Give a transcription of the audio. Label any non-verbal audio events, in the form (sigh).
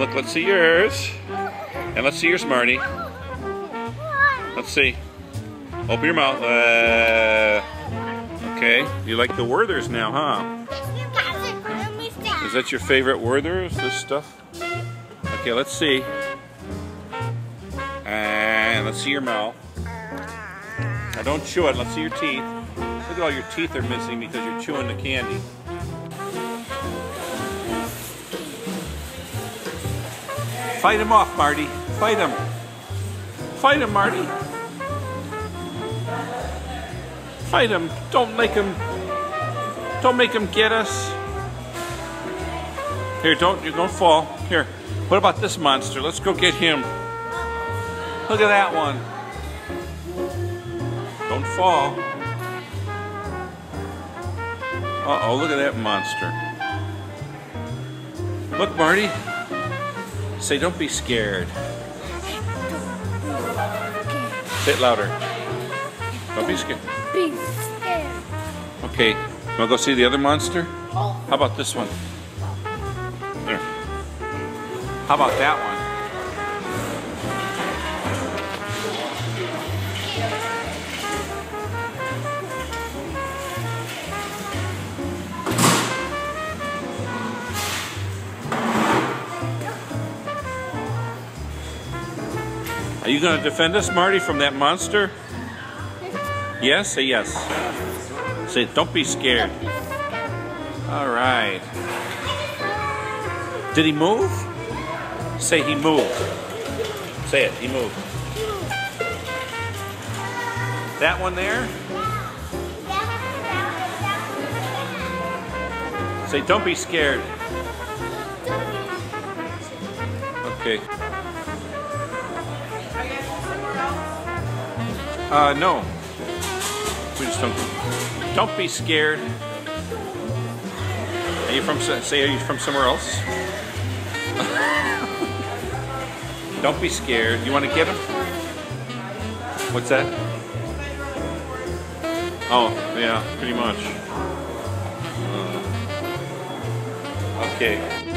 Look, let's see yours. And let's see yours, Marty. Let's see. Open your mouth. Uh, okay. You like the Werthers now, huh? Is that your favorite Werthers, this stuff? Okay, let's see. And let's see your mouth. Now don't chew it. Let's see your teeth. Look at all your teeth are missing because you're chewing the candy. Fight him off, Marty. Fight him. Fight him, Marty. Fight him. Don't make him. Don't make him get us. Here, don't you don't fall. Here. What about this monster? Let's go get him. Look at that one. Don't fall. Uh-oh, look at that monster. Look, Marty. Say, don't be scared. Say it louder. Don't be scared. Be scared. Okay, wanna go see the other monster? Oh. How about this one? There. How about that one? Are you going to defend us, Marty, from that monster? Yes? Say yes. Say, don't be scared. All right. Did he move? Say he moved. Say it, he moved. That one there? Say, don't be scared. Okay. Uh, no. We just don't. Don't be scared. Are you from? Say, are you from somewhere else? (laughs) don't be scared. You want to get him? What's that? Oh, yeah, pretty much. Uh, okay.